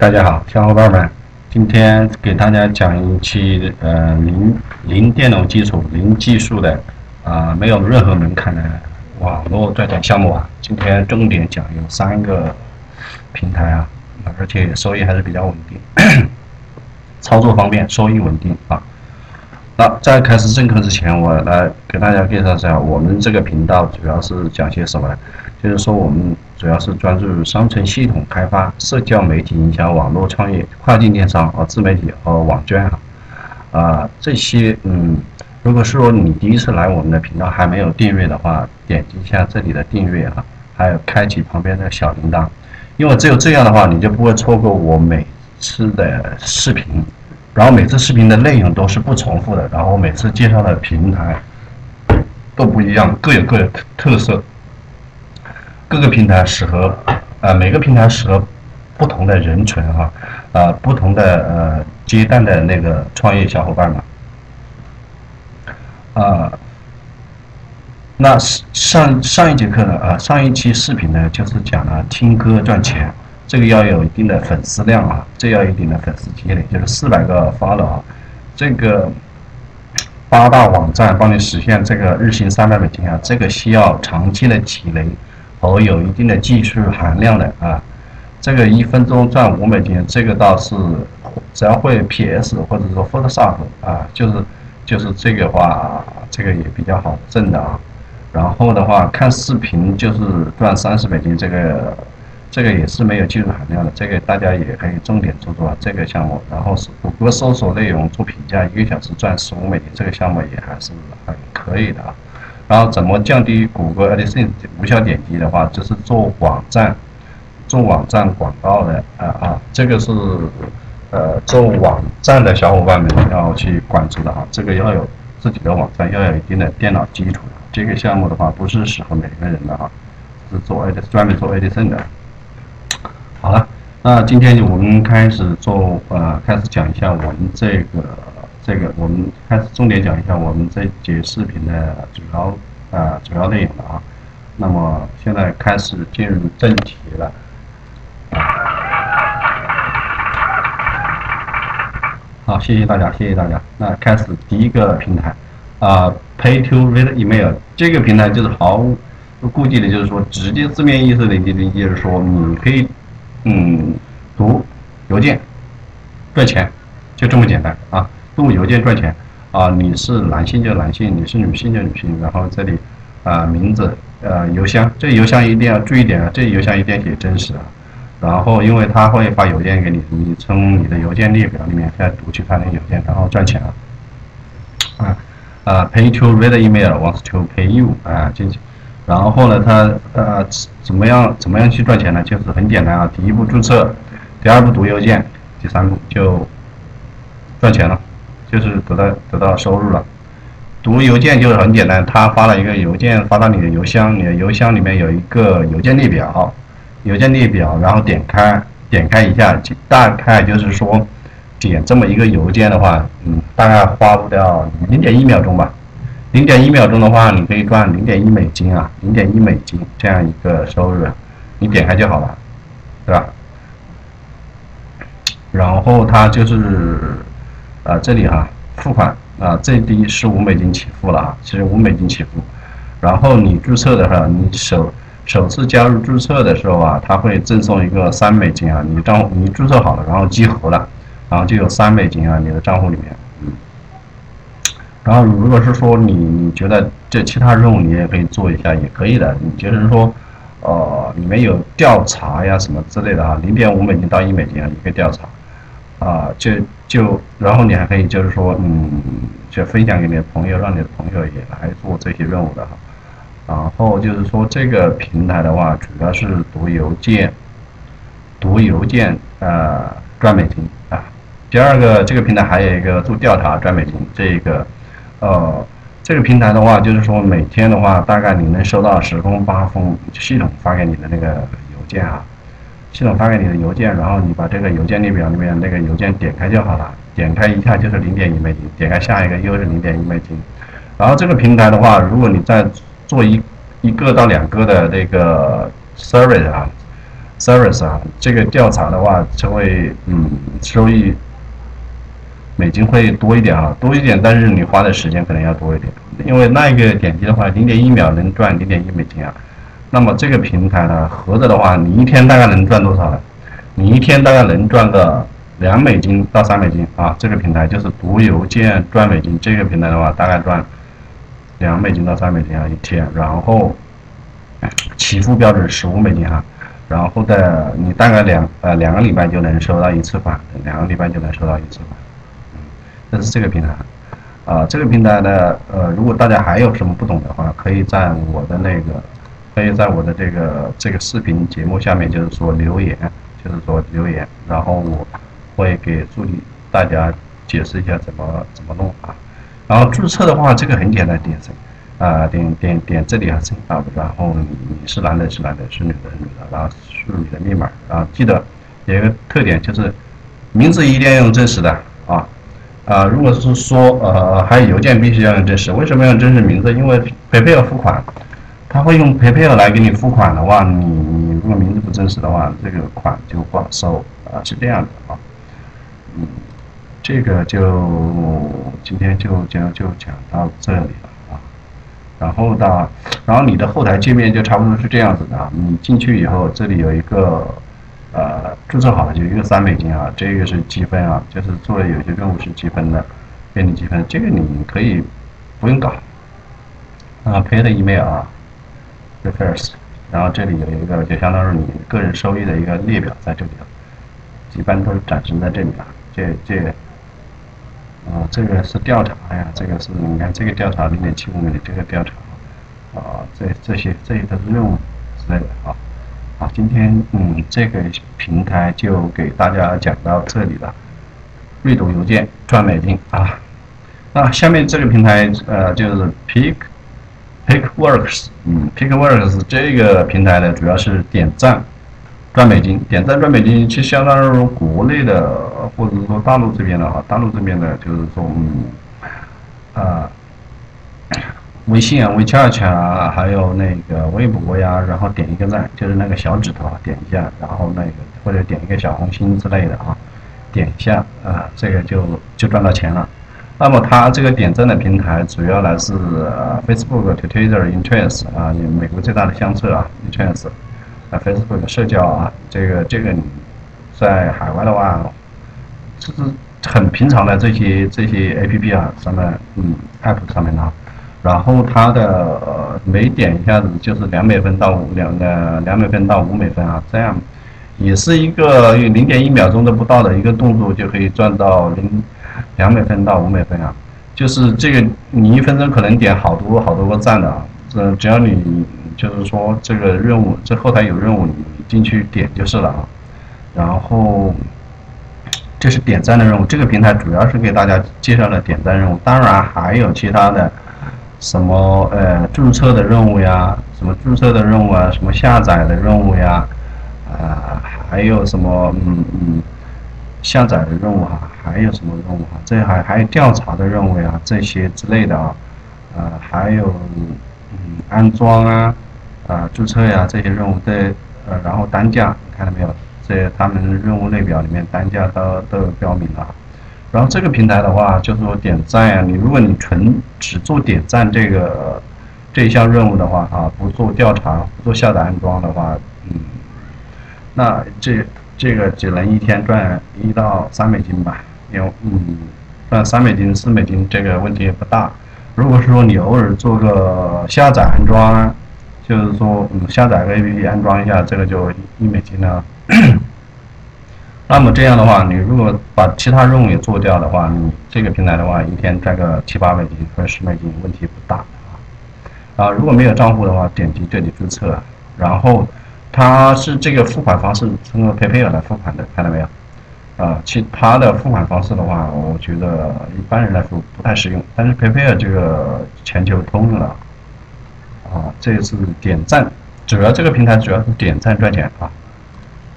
大家好，小伙伴们，今天给大家讲一期呃零零电脑基础、零技术的啊，没有任何门槛的网络赚钱项目啊。今天重点讲有三个平台啊，而且收益还是比较稳定，操作方便，收益稳定啊。那在开始正课之前，我来给大家介绍一下我们这个频道主要是讲些什么？就是说我们主要是专注于商城系统开发、社交媒体营销、网络创业、跨境电商和自媒体和网捐啊啊这些嗯，如果是说你第一次来我们的频道还没有订阅的话，点击一下这里的订阅啊，还有开启旁边的小铃铛，因为只有这样的话，你就不会错过我每次的视频。然后每次视频的内容都是不重复的，然后每次介绍的平台都不一样，各有各的特特色。各个平台适合，呃，每个平台适合不同的人群哈，呃，不同的呃阶段的那个创业小伙伴们。啊，那上上一节课呢，啊，上一期视频呢，就是讲了听歌赚钱。这个要有一定的粉丝量啊，这要一定的粉丝积累，就是四百个 follow 啊。这个八大网站帮你实现这个日薪三百美金啊，这个需要长期的积累和有一定的技术含量的啊。这个一分钟赚五美金，这个倒是只要会 PS 或者说 Photoshop 啊，就是就是这个话，这个也比较好挣的啊。然后的话，看视频就是赚三十美金，这个。这个也是没有技术含量的，这个大家也可以重点做做这个项目。然后是谷歌搜索内容做评价，一个小时赚十五美金，这个项目也还是很可以的啊。然后怎么降低谷歌 AdSense 无效点击的话，就是做网站，做网站广告的啊啊，这个是呃做网站的小伙伴们要去关注的啊。这个要有自己的网站，要有一定的电脑基础。这个项目的话，不是适合每个人的啊，是做 Ad 专门做 AdSense 的。好了，那今天我们开始做呃，开始讲一下我们这个这个，我们开始重点讲一下我们这节视频的主要啊主要内容了啊。那么现在开始进入正题了。好，谢谢大家，谢谢大家。那开始第一个平台啊，Pay to Read Email 这个平台就是毫无顾忌的，就是说直接字面意思的理解，就是说你可以。嗯，读邮件赚钱，就这么简单啊！读邮件赚钱啊！你是男性就男性，你是女性就女性。然后这里啊，名字呃，邮箱，这邮箱一定要注意点啊！这邮箱一定要写真实啊！然后因为他会发邮件给你，你从你的邮件列表里面再读取他的邮件，然后赚钱了啊啊！Pay to read email wants to pay you 啊，进去。然后呢，他呃怎么样怎么样去赚钱呢？就是很简单啊，第一步注册，第二步读邮件，第三步就赚钱了，就是得到得到收入了。读邮件就是很简单，他发了一个邮件发到你的邮箱，你的邮箱里面有一个邮件列表，邮件列表，然后点开点开一下，大概就是说点这么一个邮件的话，嗯，大概花不掉零点一秒钟吧。零点一秒钟的话，你可以赚零点一美金啊，零点一美金这样一个收入，你点开就好了，对吧？然后它就是，啊，这里哈，付款啊，最低是五美金起付了啊，其实五美金起付。然后你注册的话，你首首次加入注册的时候啊，它会赠送一个三美金啊，你账你注册好了，然后激活了，然后就有三美金啊，你的账户里面。然后，如果是说你你觉得这其他任务你也可以做一下，也可以的。你就是说，呃，里面有调查呀什么之类的啊，零点五美金到一美金啊，你可以调查，啊，就就然后你还可以就是说，嗯，就分享给你的朋友，让你的朋友也来做这些任务的哈。然后就是说这个平台的话，主要是读邮件，读邮件啊赚美金啊。第二个，这个平台还有一个做调查赚美金，这个。呃，这个平台的话，就是说每天的话，大概你能收到十封八封系统发给你的那个邮件啊，系统发给你的邮件，然后你把这个邮件列表里面那个邮件点开就好了，点开一下就是零点一美金，点开下一个又是零点一美金。然后这个平台的话，如果你在做一一个到两个的那个 service 啊，service 啊，这个调查的话就会嗯收益美金会多一点啊，多一点，但是你花的时间可能要多一点，因为那个点击的话，零点一秒能赚零点一美金啊。那么这个平台呢，合着的话，你一天大概能赚多少呢？你一天大概能赚个两美金到三美金啊。这个平台就是读邮件赚美金，这个平台的话大概赚两美金到三美金啊一天。然后起付标准十五美金哈。然后的你大概两呃两个礼拜就能收到一次款，两个礼拜就能收到一次款。嗯，这是这个平台。啊，这个平台呢，呃，如果大家还有什么不懂的话，可以在我的那个。可以在我的这个这个视频节目下面，就是说留言，就是说留言，然后我会给助理大家解释一下怎么怎么弄啊。然后注册的话，这个很简单，点谁啊？点点点这里啊，啊，然后你你是男的是男的，是女的是女的，然后输入你的密码，然后记得有一个特点就是名字一定要用真实的啊啊。如果是说呃还有邮件必须要用真实，为什么要用真实名字？因为配配要付款。他会用 PayPal 来给你付款的话，你你如果名字不真实的话，这个款就不好收啊，是这样的啊。嗯，这个就今天就讲就讲到这里了啊。然后的，然后你的后台界面就差不多是这样子的啊。你进去以后，这里有一个呃注册好了就一个三美金啊，这个是积分啊，就是做有些任务是积分的，给你积分，这个你可以不用搞啊，Pay 的 email 啊。Refers，然后这里有一个就相当于你个人收益的一个列表在这里，一般都是展示在这里啊。这这，啊，这个是调查呀，这个是你看这个调查零点七五美，这个调查，啊，这这些这些都是任务之类的啊。好，今天嗯这个平台就给大家讲到这里了。阅读邮件赚美金啊，那下面这个平台呃就是 Pick。Pickworks，嗯，Pickworks 这个平台呢，主要是点赞赚美金，点赞赚美金，其实相当于国内的或者说大陆这边的话，大陆这边的就是说，啊，微信啊、WeChat 啊，还有那个微博呀，然后点一个赞，就是那个小指头啊，点一下，然后那个或者点一个小红心之类的啊，点一下啊，这个就就赚到钱了。那么它这个点赞的平台主要来自 Facebook、Twitter、Interest 啊，美国最大的相册啊，Interest 啊，Facebook 的社交啊，这个这个你在海外的话，就是很平常的这些这些 APP 啊，上面嗯 App 上面啊，然后它的每点一下子就是两美分到五两呃两美分到五美分啊，这样也是一个零点一秒钟都不到的一个动作就可以赚到零。两美分到五美分啊，就是这个你一分钟可能点好多好多个赞的啊，这只要你就是说这个任务这后台有任务你进去点就是了啊，然后这是点赞的任务，这个平台主要是给大家介绍了点赞任务，当然还有其他的什么呃注册的任务呀，什么注册的任务啊，什么下载的任务呀，啊还有什么嗯嗯。下载的任务哈，还有什么任务哈？这还还有调查的任务呀，这些之类的啊，呃，还有嗯安装啊，啊注册呀这些任务在呃，然后单价你看到没有？在他们任务列表里面单价都都有标明了。然后这个平台的话，就是说点赞呀，你如果你纯只做点赞这个这一项任务的话啊，不做调查、不做下载安装的话，嗯，那这。这个只能一天赚一到三美金吧，有嗯，赚三美金、四美金这个问题也不大。如果是说你偶尔做个下载安装，就是说嗯下载个 APP 安装一下，这个就一美金了。那么这样的话，你如果把其他任务也做掉的话，你这个平台的话，一天赚个七八美金或者十美金，问题不大啊。啊，如果没有账户的话，点击这里注册，然后。它是这个付款方式通过 PayPal 来付款的，看到没有？啊，其他的付款方式的话，我觉得一般人来说不太实用。但是 PayPal 这个全球通用了，啊，这是点赞，主要这个平台主要是点赞赚钱啊。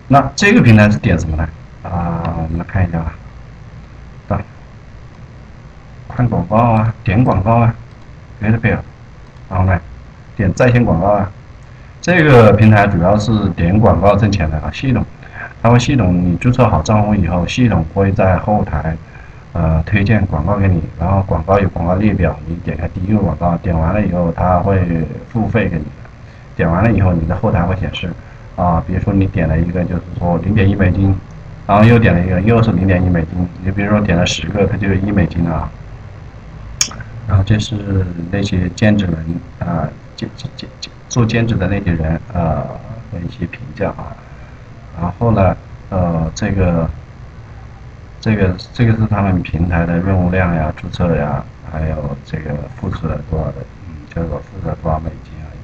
那这个平台是点什么呢？啊，我们来看一下啊，看广告啊，点广告啊，PayPal，然后呢，点在线广告啊。这个平台主要是点广告挣钱的啊，系统，它会系统你注册好账户以后，系统会在后台，呃，推荐广告给你，然后广告有广告列表，你点开第一个广告，点完了以后，它会付费给你，点完了以后，你的后台会显示，啊，比如说你点了一个就是说零点一美金，然后又点了一个又是零点一美金，你比如说点了十个，它就是一美金啊，然后这是那些兼职人啊，兼兼兼兼。做兼职的那些人，呃，的一些评价啊，然后呢，呃，这个，这个，这个是他们平台的任务量呀、注册呀，还有这个付出了多少的，嗯，就是说付出了多少美金而已，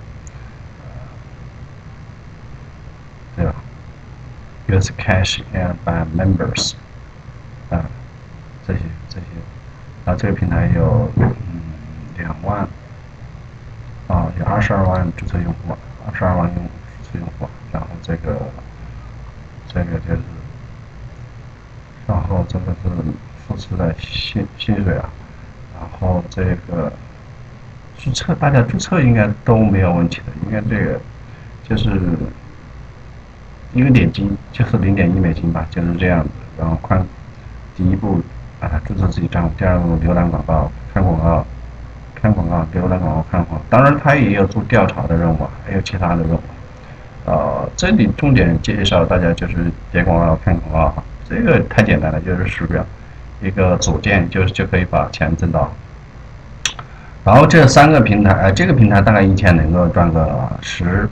对吧？US cash and by members，啊，这些这些，啊，这个平台有嗯两万。啊，有二十二万注册用户，二十二万用注册用户，然后这个，这个就是，然后这个是付出的薪薪水啊，然后这个注册，大家注册应该都没有问题的，应该这个就是一个点击就是零点一美金吧，就是这样子，然后看第一步啊，注册自己账户，第二步浏览广告，看广告。看广告，浏览广告，看广告。当然，他也有做调查的任务，还有其他的任务。呃，这里重点介绍大家就是点广告、看广告。这个太简单了，就是鼠标一个左键就就可以把钱挣到。然后这三个平台，呃，这个平台大概一天能够赚个十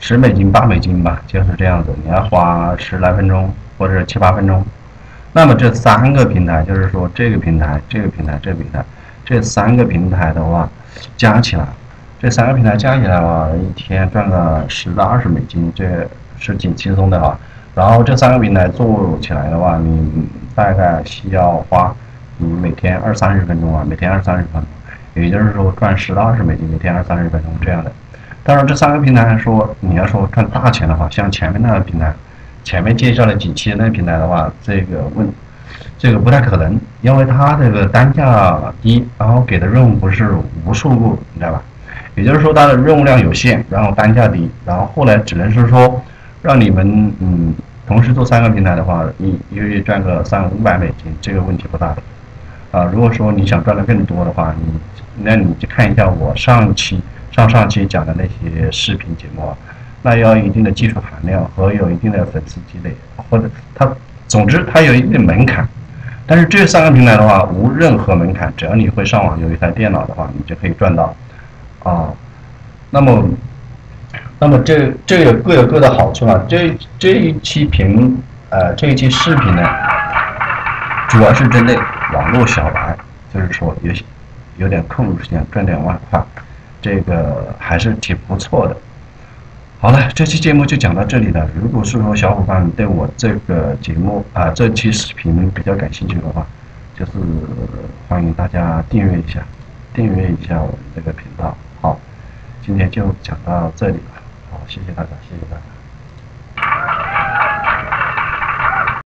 十美金、八美金吧，就是这样子。你要花十来分钟或者七八分钟。那么这三个平台，就是说这个平台、这个平台、这个平台。这三个平台的话，加起来，这三个平台加起来的话，一天赚个十到二十美金，这是挺轻松的啊。然后这三个平台做起来的话，你大概需要花你每天二三十分钟啊，每天二三十分钟，也就是说赚十到二十美金，每天二三十分钟这样的。当然，这三个平台说你要说赚大钱的话，像前面那个平台，前面介绍了几期那个平台的话，这个问。这个不太可能，因为它这个单价低，然后给的任务不是无数个，你知道吧？也就是说它的任务量有限，然后单价低，然后后来只能是说让你们嗯同时做三个平台的话，你一个月赚个三五百美金，这个问题不大。啊，如果说你想赚的更多的话，你那你就看一下我上期上上期讲的那些视频节目，那要一定的技术含量和有一定的粉丝积累，或者他总之它有一定门槛。但是这三个平台的话，无任何门槛，只要你会上网，有一台电脑的话，你就可以赚到，啊，那么，那么这这个各有各的好处啊。这这一期评，呃，这一期视频呢，主要是针对网络小白，就是说有有点空余时间赚点外快，这个还是挺不错的。好了，这期节目就讲到这里了。如果说小伙伴对我这个节目啊这期视频比较感兴趣的话，就是欢迎大家订阅一下，订阅一下我们这个频道。好，今天就讲到这里了。好，谢谢大家，谢谢大家。